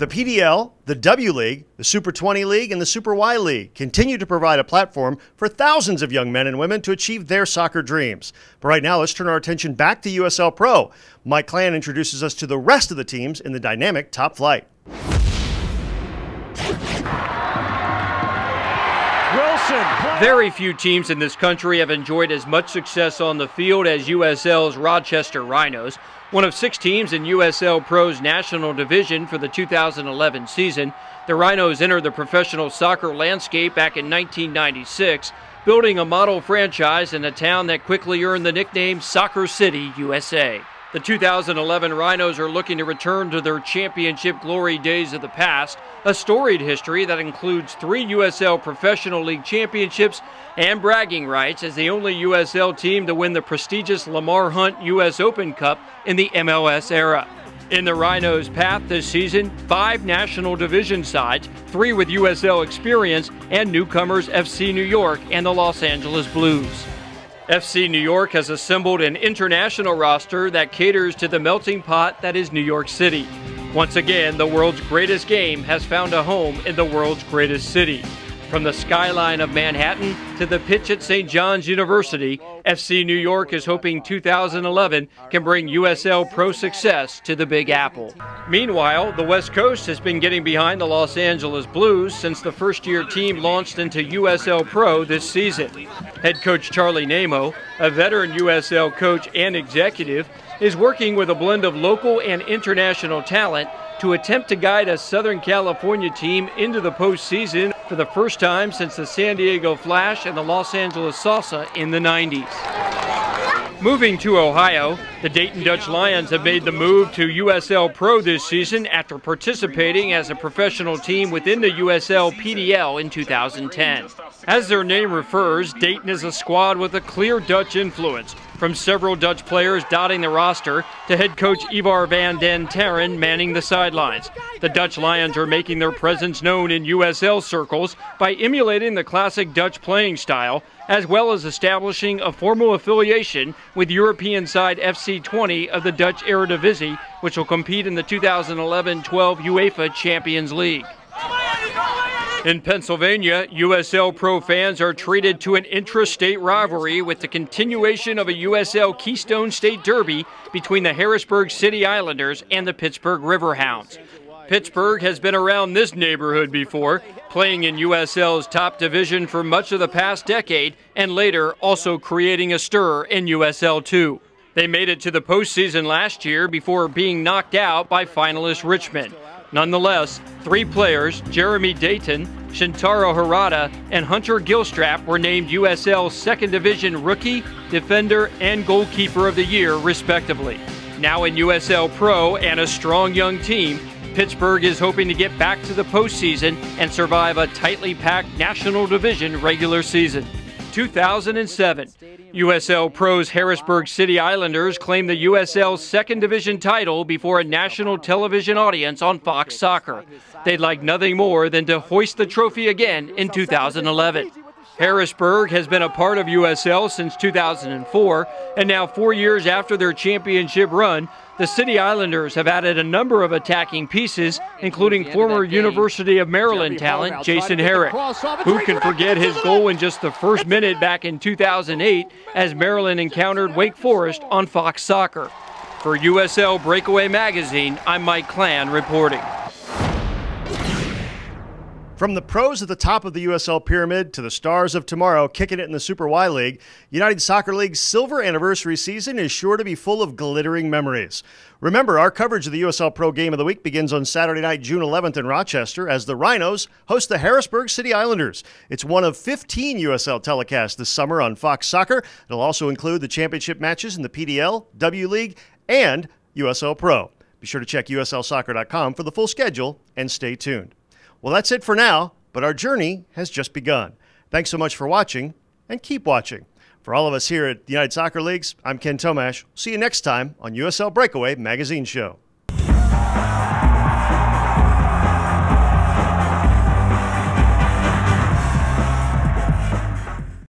The PDL, the W League, the Super 20 League, and the Super Y League continue to provide a platform for thousands of young men and women to achieve their soccer dreams. But right now, let's turn our attention back to USL Pro. Mike Clan introduces us to the rest of the teams in the dynamic top flight. Very few teams in this country have enjoyed as much success on the field as USL's Rochester Rhinos one of six teams in USL Pro's National Division for the 2011 season. The Rhinos entered the professional soccer landscape back in 1996, building a model franchise in a town that quickly earned the nickname Soccer City, USA. The 2011 Rhinos are looking to return to their championship glory days of the past, a storied history that includes three USL Professional League championships and bragging rights as the only USL team to win the prestigious Lamar Hunt U.S. Open Cup in the MLS era. In the Rhinos' path this season, five national division sides, three with USL experience, and newcomers FC New York and the Los Angeles Blues. FC New York has assembled an international roster that caters to the melting pot that is New York City. Once again, the world's greatest game has found a home in the world's greatest city. From the skyline of Manhattan to the pitch at St. John's University, FC New York is hoping 2011 can bring USL Pro success to the Big Apple. Meanwhile, the West Coast has been getting behind the Los Angeles Blues since the first year team launched into USL Pro this season. Head coach Charlie Naimo, a veteran USL coach and executive, is working with a blend of local and international talent to attempt to guide a Southern California team into the postseason for the first time since the San Diego Flash and the Los Angeles Salsa in the 90s. Moving to Ohio, the Dayton Dutch Lions have made the move to USL Pro this season after participating as a professional team within the USL PDL in 2010. As their name refers, Dayton is a squad with a clear Dutch influence, from several Dutch players dotting the roster to head coach Ivar van Dinteren manning the sidelines. The Dutch Lions are making their presence known in USL circles by emulating the classic Dutch playing style, as well as establishing a formal affiliation with European side FC Twente of the Dutch Eredivisie, which will compete in the 2011 12 UEFA Champions League. In Pennsylvania, USL Pro fans are treated to an intra-state rivalry with the continuation of a USL Keystone State Derby between the Harrisburg City Islanders and the Pittsburgh Riverhounds. Pittsburgh has been around this neighborhood before, playing in USL's top division for much of the past decade and later also creating a stir in USL 2. They made it to the postseason last year before being knocked out by finalist Richmond. Nonetheless, three players, Jeremy Dayton, Shintaro Harada, and Hunter Gilstrap, were named USL's Second Division Rookie, Defender, and Goalkeeper of the Year, respectively. Now in USL Pro and a strong young team, Pittsburgh is hoping to get back to the postseason and survive a tightly packed National Division regular season. 2007. USL Pro's Harrisburg City Islanders claimed the USL's second division title before a national television audience on Fox Soccer. They'd like nothing more than to hoist the trophy again in 2011. Harrisburg has been a part of USL since 2004, and now four years after their championship run, the City Islanders have added a number of attacking pieces, including former University of Maryland talent Jason Herrick. Who can forget his goal in just the first minute back in 2008 as Maryland encountered Wake Forest on Fox Soccer? For USL Breakaway Magazine, I'm Mike Clan reporting. From the pros at the top of the USL pyramid to the stars of tomorrow kicking it in the Super Y League, United Soccer League's silver anniversary season is sure to be full of glittering memories. Remember, our coverage of the USL Pro Game of the Week begins on Saturday night, June 11th in Rochester as the Rhinos host the Harrisburg City Islanders. It's one of 15 USL telecasts this summer on Fox Soccer. It'll also include the championship matches in the PDL, W League, and USL Pro. Be sure to check USLsoccer.com for the full schedule and stay tuned. Well, that's it for now, but our journey has just begun. Thanks so much for watching, and keep watching. For all of us here at the United Soccer Leagues, I'm Kenn Tomasch. See you next time on USL Breakaway Magazine Show.